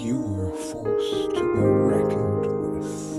you were forced to be reckoned with.